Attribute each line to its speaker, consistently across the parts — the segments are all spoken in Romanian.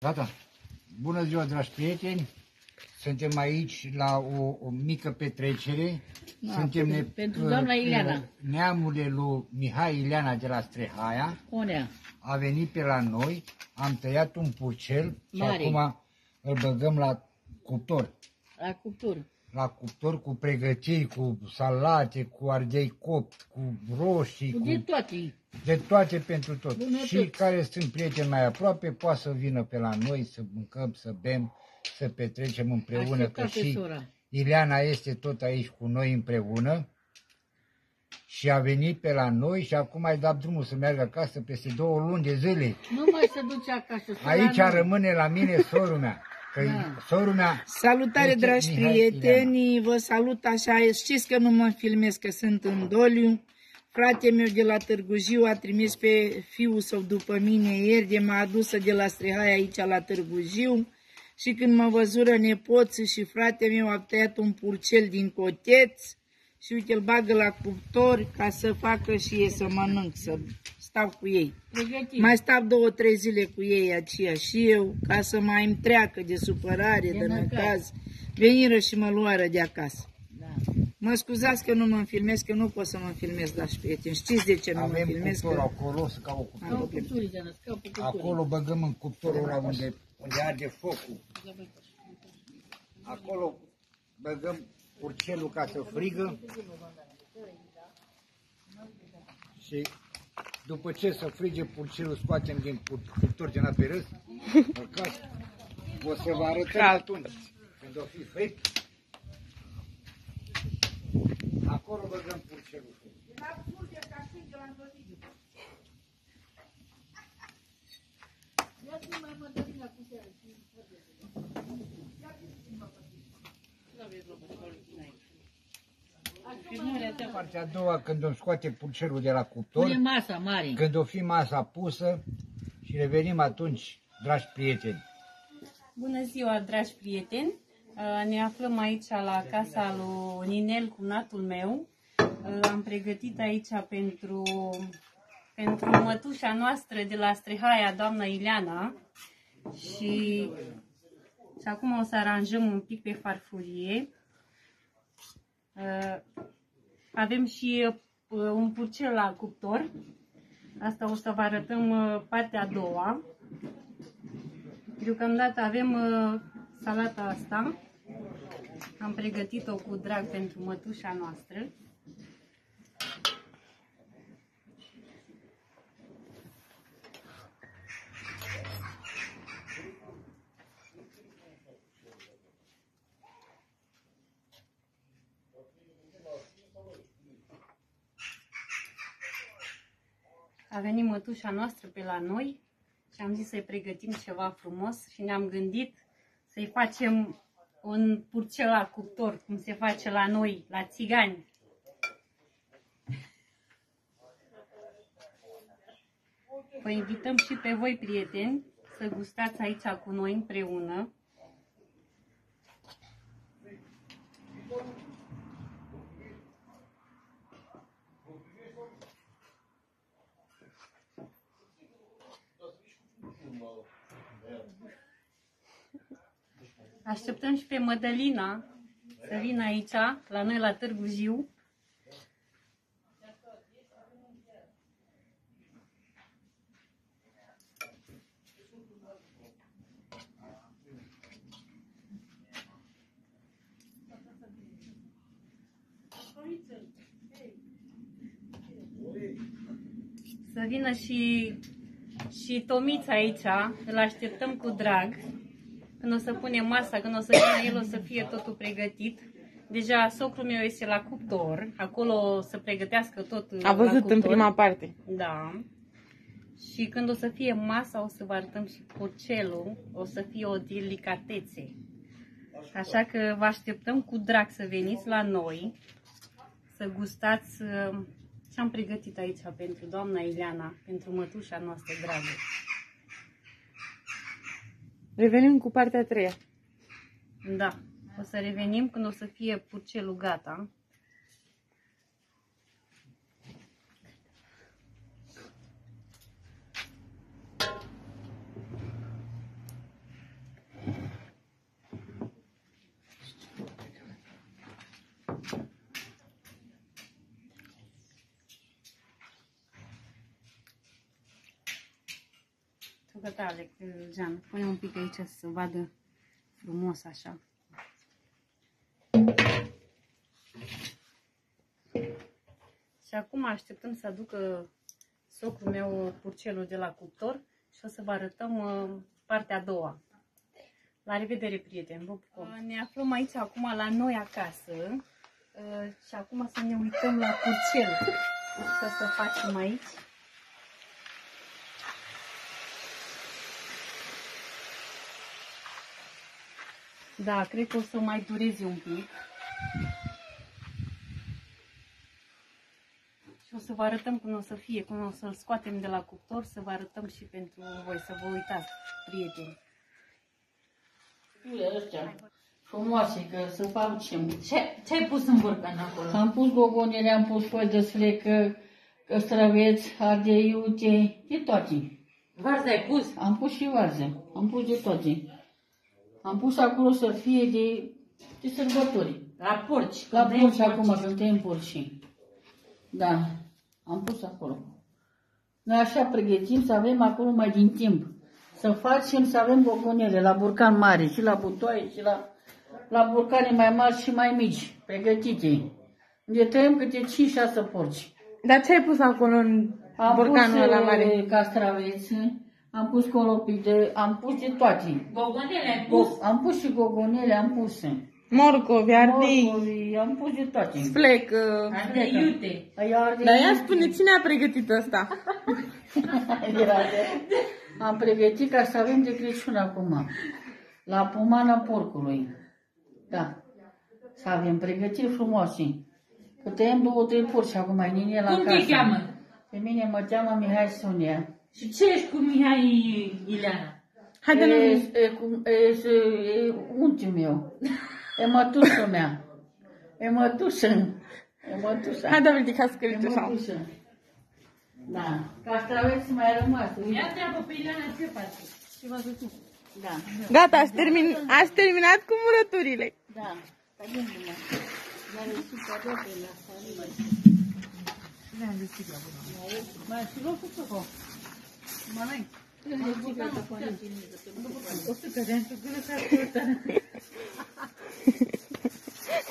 Speaker 1: Gata. Bună ziua, dragi prieteni! Suntem aici la o, o mică petrecere.
Speaker 2: Da,
Speaker 1: Suntem
Speaker 2: pentru- pentru doamna Ileana.
Speaker 1: Neamurile lui Mihai Ileana de la Strehaia.
Speaker 2: Onea.
Speaker 1: A venit pe la noi, am tăiat un purcel și
Speaker 2: Mare.
Speaker 1: acum îl băgăm la cuptor.
Speaker 2: La cuptor.
Speaker 1: La cuptor cu pregătiri, cu salate, cu ardei copt, cu roșii,
Speaker 2: Cu
Speaker 1: cu
Speaker 2: de toate.
Speaker 1: de toate pentru tot.
Speaker 2: Bunătăți.
Speaker 1: Și care sunt prieteni mai aproape, poate să vină pe la noi, să mâncăm, să bem, să petrecem împreună,
Speaker 2: Aștepta
Speaker 1: că
Speaker 2: pe
Speaker 1: și
Speaker 2: sora.
Speaker 1: Ileana este tot aici cu noi împreună și a venit pe la noi și acum ai dat drumul să meargă acasă peste două luni de zile.
Speaker 2: Nu mai se duce acasă. sora
Speaker 1: Aici
Speaker 2: nu.
Speaker 1: rămâne la mine sorul mea. Că
Speaker 2: Da.
Speaker 1: sorul mea
Speaker 3: Salutare,
Speaker 1: Este
Speaker 3: dragi
Speaker 1: Mihai
Speaker 3: prieteni! Vă salut așa. Știți că nu mă filmez, că sunt în doliu. Fratele meu de la Târgu Jiu a trimis pe fiul său după mine ieri, de m-a adus de la Strihai aici la Târgu Jiu. Și când mă văzură nepoții și fratele meu a tăiat un purcel din coteț și uite îl bagă la cuptor ca să facă și ei să mănânc, să stau cu ei.
Speaker 2: Pregătit.
Speaker 3: Mai stau două, trei zile cu ei aceea și eu, ca să mai îmi treacă de supărare,
Speaker 2: De
Speaker 3: de,
Speaker 2: năcaz.
Speaker 3: năcaz. Veniră și mă luară de acasă.
Speaker 2: Da.
Speaker 3: Mă scuzați că nu mă filmez, că nu pot să mă filmez, dragi prieteni. Știți de ce nu mă
Speaker 1: avem
Speaker 3: filmez?
Speaker 1: cuptor
Speaker 3: Că...
Speaker 1: acolo, să ca o cuptor.
Speaker 2: Au cupturii de născă, au cupturii.
Speaker 1: Acolo băgăm în cuptorul ăla unde, unde arde focul. Acolo băgăm urcelul ca să frigă. Și după ce să frige purcelul, scoatem din cu- cuptor din apă râs, măcați. O să vă arătăm atunci, când o fi frig. Acolo băgăm purcelul. Partea a doua, când îmi scoate purcelul de la cuptor,
Speaker 2: Pune masa mare.
Speaker 1: când o fi masa pusă și revenim atunci, dragi prieteni.
Speaker 4: Bună ziua, dragi prieteni! Uh, Ne aflăm aici la casa lui Ninel, cunatul meu. Uh, Am pregătit aici pentru, pentru mătușa noastră de la Strehaia, doamna Ileana. Și, și acum o să aranjăm un pic pe farfurie. Uh, Avem și uh, un purcel la cuptor. Asta o să vă arătăm uh, partea a doua. Deocamdată avem uh, salata asta. Am pregătit-o cu drag pentru mătușa noastră. A venit mătușa noastră pe la noi și am zis să-i pregătim ceva frumos și ne-am gândit să-i facem un purcel la cuptor, cum se face la noi, la țigani. Vă invităm și pe voi, prieteni, să gustați aici cu noi împreună. Așteptăm și pe Mădălina să vină aici, la noi la Târgu Jiu. Să vină și, și Tomița aici, îl așteptăm cu drag. Când o să punem masa, când o să vină el, o să fie totul pregătit. Deja socrul meu este la cuptor, acolo o să pregătească tot
Speaker 5: A
Speaker 4: la
Speaker 5: văzut în
Speaker 4: cuptor.
Speaker 5: prima parte.
Speaker 4: Da. Și când o să fie masa, o să vă arătăm și porcelul, o să fie o delicatețe. Așa că vă așteptăm cu drag să veniți la noi, să gustați uh, ce am pregătit aici pentru doamna Ileana, pentru mătușa noastră dragă.
Speaker 5: Revenim cu partea a treia.
Speaker 4: Da, o să revenim când o să fie purcelul gata. Că tale, Jean. Pune un pic aici să se vadă frumos așa. Și acum așteptăm să aducă socrul meu purcelul de la cuptor și o să vă arătăm uh, partea a doua. La revedere, prieteni! Vă pupăm! Ne aflăm aici acum la noi acasă uh, și acum să ne uităm la purcel. Să să facem aici. Da, cred că o să mai dureze un pic. Și o să vă arătăm cum o să fie, cum o să-l scoatem de la cuptor, să vă arătăm și pentru voi, să vă uitați, prieteni.
Speaker 2: Uite ăștia frumoase, că să facem.
Speaker 5: Ce, ce ai pus în borcan acolo?
Speaker 2: Am pus gogonele, am pus foi de sflecă, căstraveți, ardei, uite, de toate.
Speaker 5: Varză ai pus?
Speaker 2: Am pus și varză, am pus de toate. Am pus acolo să fie de, de sărbători.
Speaker 5: La porci.
Speaker 2: La
Speaker 5: când ai
Speaker 2: porci
Speaker 5: porci.
Speaker 2: acum, când tăiem porci. Da, am pus acolo. Noi așa pregătim să avem acolo mai din timp. Să facem să avem gogonele la burcan mare, și la butoaie, și la, la burcane mai mari și mai mici, pregătite. Unde tăiem câte 5-6 porci.
Speaker 5: Dar ce ai pus acolo în
Speaker 2: Am
Speaker 5: borcanul
Speaker 2: pus
Speaker 5: ăla
Speaker 2: eh,
Speaker 5: mare?
Speaker 2: castraveți, am pus colopite, am pus de toate.
Speaker 5: Gogonele ai pus?
Speaker 2: Go- am pus și gogonele, am pus.
Speaker 5: Morcovi, ardei,
Speaker 2: Morcovi, am pus de toate.
Speaker 5: plec.
Speaker 2: Ardei iute. Dar
Speaker 5: Dar ea spune, cine a pregătit asta?
Speaker 2: Era de... Am pregătit ca să avem de Crăciun acum. La pomana porcului. Da. Să avem pregătiri frumoase. Că tăiem două, trei porci acum mai nine la
Speaker 5: Cum
Speaker 2: casă.
Speaker 5: te cheamă?
Speaker 2: Pe mine mă cheamă Mihai Sonia.
Speaker 5: Și ce ești cu Mihai Ileana? Haide,
Speaker 2: e,
Speaker 5: nu
Speaker 2: e, cum- e, e, e unchiul meu. E mătușă mea. E mătușă. E mătușă.
Speaker 5: Hai, David, ca să
Speaker 2: E
Speaker 5: scăriți așa.
Speaker 2: mătușă. Da. Castraveți mai rămas. uite.
Speaker 5: Ia treabă pe Ileana ce face?
Speaker 2: Ce v-ați văzut? Da.
Speaker 5: Gata, ați, termin, ați terminat cu murăturile.
Speaker 2: Da. Stai gândul-mă. Dar e și toate la familie. Mai și loc cu foc. Mai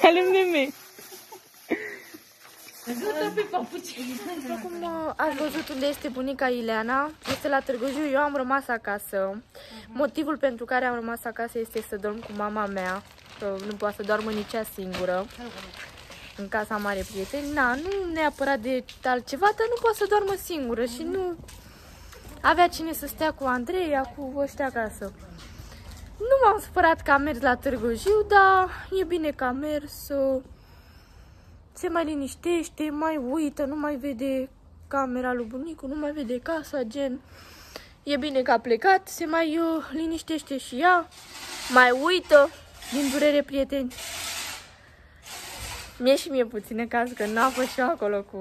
Speaker 5: Alem de mei.
Speaker 6: Cum uh, ați văzut unde este bunica Ileana, este la Târgu Jiu, eu am rămas acasă. Motivul pentru care am rămas acasă este să dorm cu mama mea, că nu poate să doarmă nici ea singură în casa mare prieteni. Na, nu neapărat de altceva, dar nu poate să doarmă singură și nu avea cine să stea cu Andreea, cu ăștia acasă. Nu m-am supărat că am mers la Târgu Jiu, dar e bine că am mers. uh, se mai liniștește, mai uită, nu mai vede camera lui bunicu, nu mai vede casa, gen. E bine că a plecat, se mai uh, liniștește și ea, mai uită din durere, prieteni. Mie și mie puțin caz că n-am fost și eu acolo cu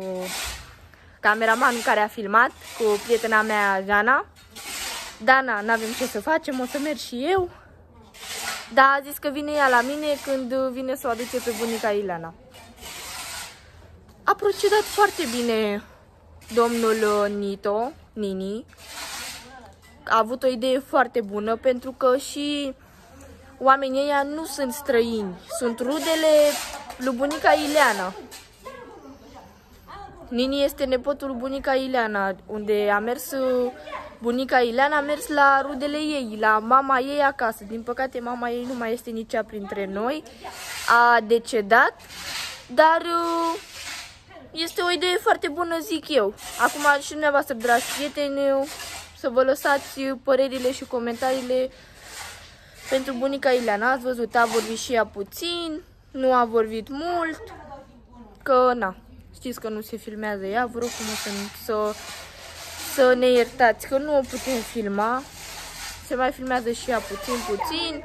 Speaker 6: cameramanul care a filmat, cu prietena mea, Jana. Dana, n-avem ce să facem, o să merg și eu. Dar a zis că vine ea la mine când uh, vine să o aduce pe bunica Ileana. A procedat foarte bine domnul uh, Nito, Nini. A avut o idee foarte bună pentru că și oamenii ăia nu sunt străini, sunt rudele lui bunica Ileana. Nini este nepotul lui bunica Ileana, unde a mers uh, bunica Ileana a mers la rudele ei, la mama ei acasă. Din păcate mama ei nu mai este nici ea printre noi, a decedat, dar uh, este o idee foarte bună, zic eu. Acum și dumneavoastră, dragi prieteni, să vă lăsați părerile și comentariile pentru bunica Ileana. Ați văzut, a vorbit și ea puțin, nu a vorbit mult, că na, știți că nu se filmează ea, vă rog frumos să, să, să ne iertați că nu o putem filma. Se mai filmează și ea puțin, puțin.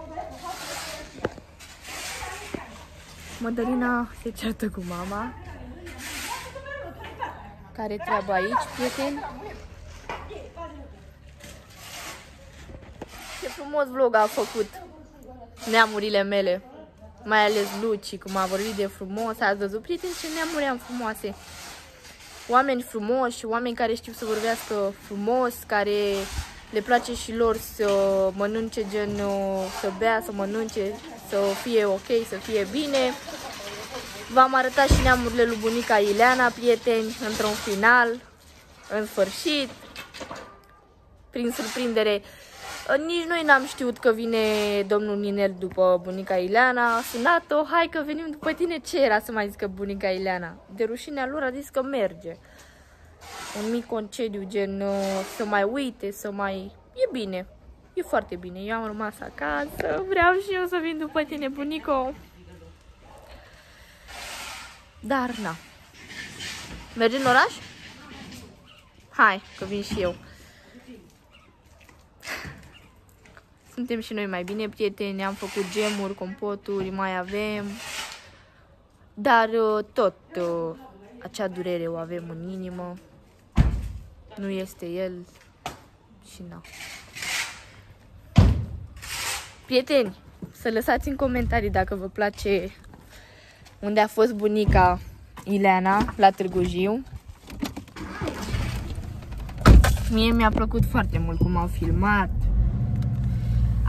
Speaker 6: Mădălina se ceartă cu mama. Care treaba aici, prieteni? Ce frumos vlog a făcut neamurile mele. Mai ales Luci, cum a vorbit de frumos. Ați văzut, prieteni, ce neamuri am frumoase. Oameni frumoși, oameni care știu să vorbească frumos, care le place și lor să mănânce gen, uh, să bea, să mănânce, să fie ok, să fie bine. V-am arătat și neamurile lui bunica Ileana, prieteni, într-un final, în sfârșit, prin surprindere. Nici noi n-am știut că vine domnul Ninel după bunica Ileana. A sunat-o, hai că venim după tine. Ce era să mai zică bunica Ileana? De rușinea lor a zis că merge. Un mic concediu, gen uh, să mai uite, să mai... E bine. E foarte bine. Eu am rămas acasă. Vreau și eu să vin după tine, bunico. Dar, na. Mergi în oraș? Hai, că vin și eu. Suntem și noi mai bine prieteni, am făcut gemuri, compoturi, mai avem. Dar uh, tot uh, acea durere o avem în inimă. Nu este el și nu. Prieteni, să lăsați în comentarii dacă vă place unde a fost bunica Ileana la Târgu Jiu. Mie mi-a plăcut foarte mult cum au filmat.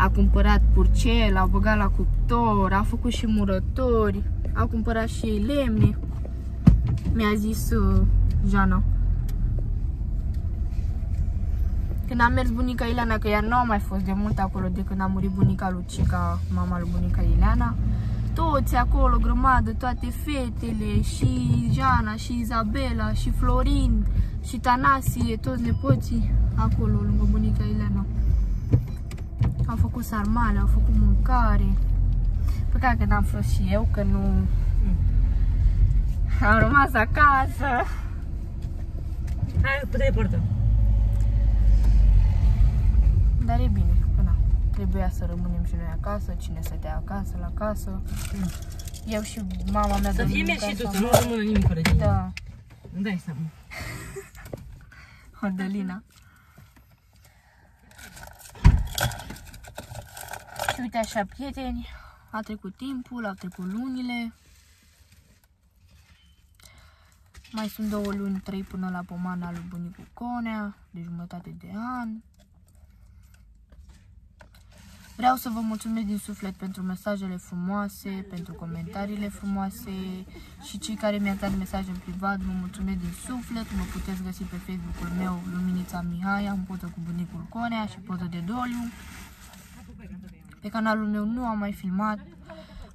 Speaker 6: A cumpărat purcel, a băgat la cuptor, a făcut și murători, a cumpărat și ei lemne. Mi-a zis uh, Jana. Când am mers bunica Ileana, că ea nu a mai fost de mult acolo de când a murit bunica Lucica, mama lui bunica Ileana, toți acolo, grămadă, toate fetele, și Jana, și Izabela, și Florin, și Tanasie, toți nepoții acolo, lângă bunica Ileana. Au făcut sarmale, au făcut mâncare. Păcat că n-am fost și eu, că nu... Am rămas acasă.
Speaker 5: Hai, puteai portă.
Speaker 6: Dar e bine, că na. Trebuia să rămânem și noi acasă, cine stătea acasă, la casă. Eu și mama mea
Speaker 5: Să fie
Speaker 6: dormim
Speaker 5: și tu,
Speaker 6: acasă.
Speaker 5: să nu rămână nimic fără tine.
Speaker 6: Da,
Speaker 5: Îmi dai seama.
Speaker 6: Hodelina. Și uite așa, prieteni, a trecut timpul, au trecut lunile. Mai sunt două luni, trei până la pomana lui bunicul Conea, de jumătate de an. Vreau să vă mulțumesc din suflet pentru mesajele frumoase, pentru comentariile frumoase și cei care mi-ați dat mesaje în privat, vă mulțumesc din suflet. Mă puteți găsi pe Facebook-ul meu, Luminița Mihai, am poză cu bunicul Conea și poză de doliu. Pe canalul meu nu am mai filmat.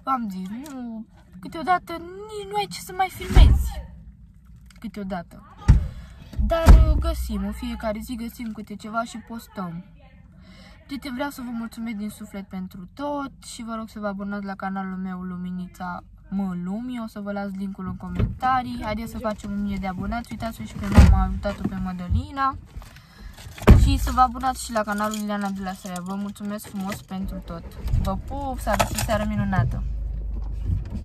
Speaker 6: V-am zis, nu, câteodată nici nu ai ce să mai filmezi. Câteodată. Dar uh, găsim, în fiecare zi găsim câte ceva și postăm. Uite, vreau să vă mulțumesc din suflet pentru tot și vă rog să vă abonați la canalul meu Luminița Mă Lumi. O să vă las linkul în comentarii. Haideți să facem 1000 de abonați. Uitați-vă și pe mama, am uitat-o pe Madalina. Și să vă abonați și la canalul Ileana de la Serea. Vă mulțumesc frumos pentru tot. Vă pup, să aveți o seară minunată!